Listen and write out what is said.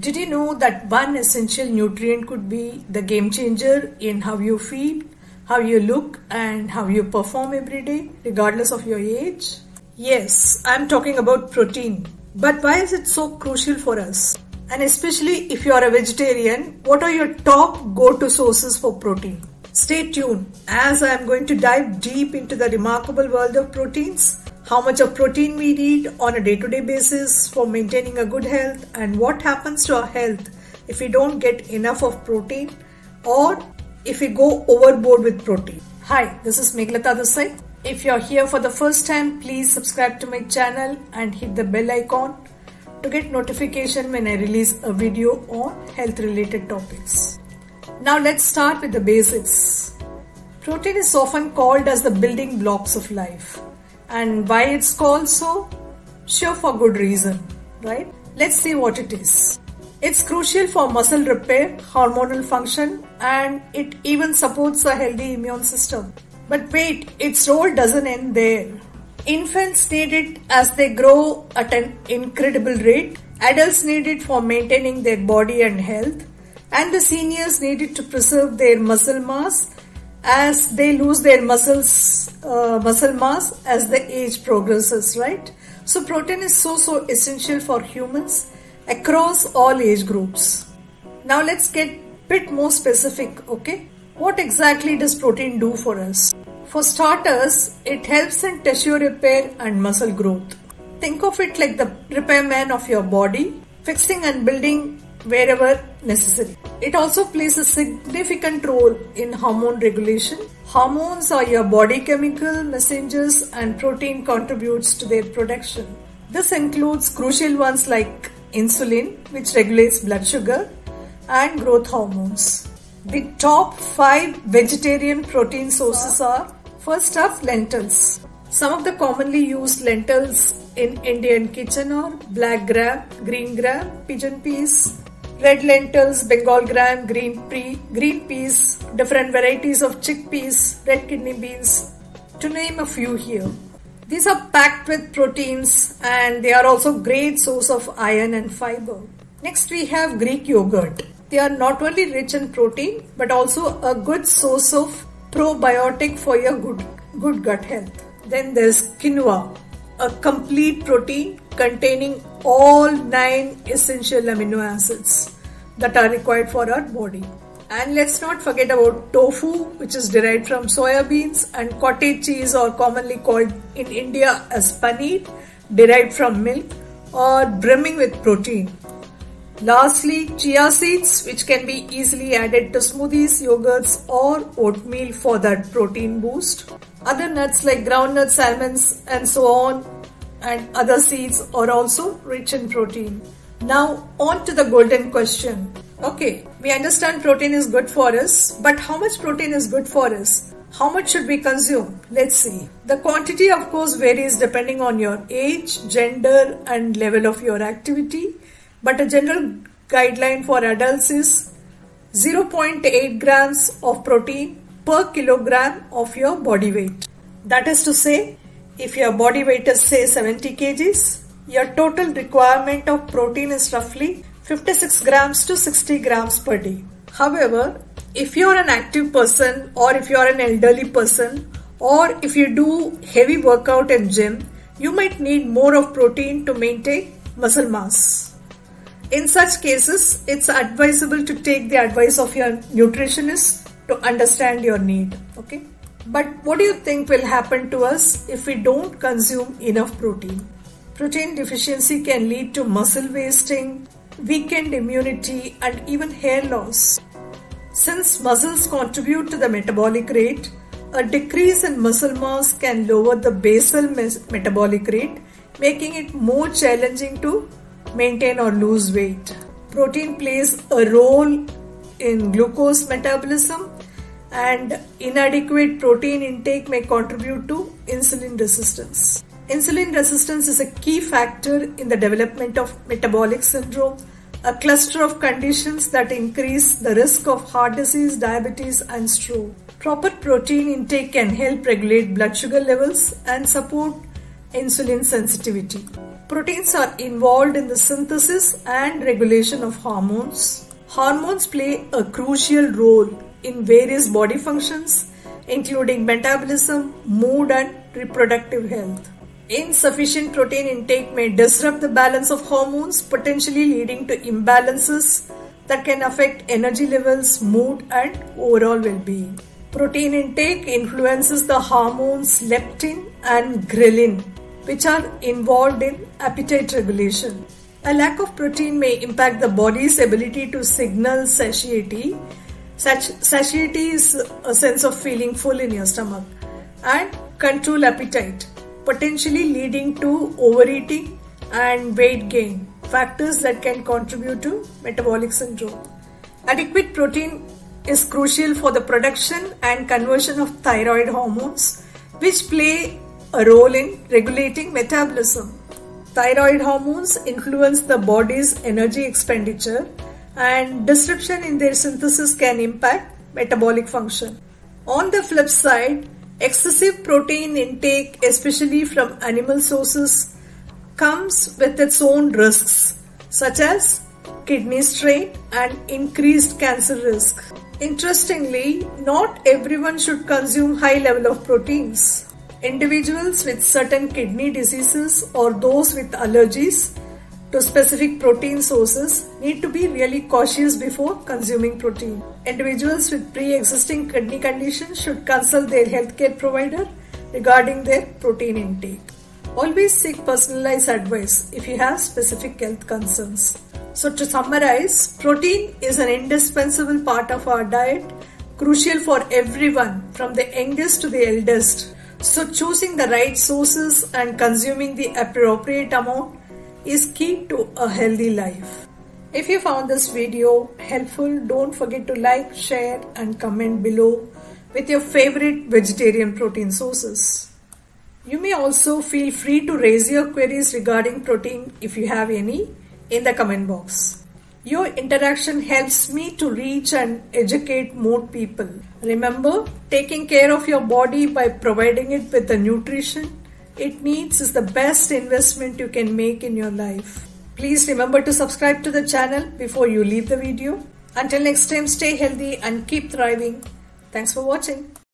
Did you know that one essential nutrient could be the game changer in how you feel, how you look, and how you perform every day, regardless of your age? Yes, I'm talking about protein. But why is it so crucial for us? And especially if you are a vegetarian, what are your top go to sources for protein? Stay tuned as I am going to dive deep into the remarkable world of proteins how much of protein we need on a day to day basis for maintaining a good health, and what happens to our health if we don't get enough of protein or if we go overboard with protein. Hi, this is Meghalatha Desai. If you're here for the first time, please subscribe to my channel and hit the bell icon to get notification when I release a video on health related topics. Now let's start with the basics. Protein is often called as the building blocks of life. And why it's called so? Sure, for good reason, right? Let's see what it is. It's crucial for muscle repair, hormonal function, and it even supports a healthy immune system. But wait, its role doesn't end there. Infants need it as they grow at an incredible rate. Adults need it for maintaining their body and health. And the seniors need it to preserve their muscle mass as they lose their muscles uh, muscle mass as the age progresses right? So protein is so so essential for humans across all age groups. Now let's get bit more specific okay? What exactly does protein do for us? For starters it helps in tissue repair and muscle growth. Think of it like the repairman of your body fixing and building wherever necessary. It also plays a significant role in hormone regulation. Hormones are your body chemical messengers and protein contributes to their production. This includes crucial ones like insulin, which regulates blood sugar, and growth hormones. The top five vegetarian protein sources are first up lentils. Some of the commonly used lentils in Indian kitchen are black gram, green gram, pigeon peas, red lentils, Bengal gram, green, pea, green peas, different varieties of chickpeas, red kidney beans, to name a few here. These are packed with proteins and they are also great source of iron and fiber. Next we have Greek yogurt. They are not only rich in protein but also a good source of probiotic for your good, good gut health. Then there's quinoa, a complete protein containing all nine essential amino acids that are required for our body. And let's not forget about tofu, which is derived from soya beans, and cottage cheese, or commonly called in India as paneer, derived from milk or brimming with protein. Lastly, chia seeds, which can be easily added to smoothies, yogurts, or oatmeal for that protein boost. Other nuts like groundnuts, almonds, and so on and other seeds are also rich in protein. Now, on to the golden question. Okay, we understand protein is good for us, but how much protein is good for us? How much should we consume? Let's see. The quantity, of course, varies depending on your age, gender, and level of your activity, but a general guideline for adults is 0.8 grams of protein per kilogram of your body weight. That is to say, if your body weight is say 70 kgs, your total requirement of protein is roughly 56 grams to 60 grams per day. However, if you are an active person or if you are an elderly person or if you do heavy workout and gym, you might need more of protein to maintain muscle mass. In such cases, it's advisable to take the advice of your nutritionist to understand your need. Okay. But what do you think will happen to us if we don't consume enough protein? Protein deficiency can lead to muscle wasting, weakened immunity, and even hair loss. Since muscles contribute to the metabolic rate, a decrease in muscle mass can lower the basal metabolic rate, making it more challenging to maintain or lose weight. Protein plays a role in glucose metabolism and inadequate protein intake may contribute to insulin resistance. Insulin resistance is a key factor in the development of metabolic syndrome, a cluster of conditions that increase the risk of heart disease, diabetes, and stroke. Proper protein intake can help regulate blood sugar levels and support insulin sensitivity. Proteins are involved in the synthesis and regulation of hormones. Hormones play a crucial role in various body functions, including metabolism, mood, and reproductive health. Insufficient protein intake may disrupt the balance of hormones, potentially leading to imbalances that can affect energy levels, mood, and overall well being. Protein intake influences the hormones leptin and ghrelin, which are involved in appetite regulation. A lack of protein may impact the body's ability to signal satiety. Such satiety is a sense of feeling full in your stomach and control appetite, potentially leading to overeating and weight gain, factors that can contribute to metabolic syndrome. Adequate protein is crucial for the production and conversion of thyroid hormones, which play a role in regulating metabolism. Thyroid hormones influence the body's energy expenditure, and disruption in their synthesis can impact metabolic function. On the flip side, excessive protein intake, especially from animal sources, comes with its own risks, such as kidney strain and increased cancer risk. Interestingly, not everyone should consume high level of proteins. Individuals with certain kidney diseases or those with allergies to specific protein sources need to be really cautious before consuming protein. Individuals with pre-existing kidney conditions should consult their healthcare provider regarding their protein intake. Always seek personalized advice if you have specific health concerns. So to summarize, protein is an indispensable part of our diet, crucial for everyone from the youngest to the eldest. So choosing the right sources and consuming the appropriate amount is key to a healthy life. If you found this video helpful, don't forget to like, share and comment below with your favorite vegetarian protein sources. You may also feel free to raise your queries regarding protein if you have any in the comment box. Your interaction helps me to reach and educate more people. Remember, taking care of your body by providing it with the nutrition it needs is the best investment you can make in your life. Please remember to subscribe to the channel before you leave the video. Until next time, stay healthy and keep thriving. Thanks for watching.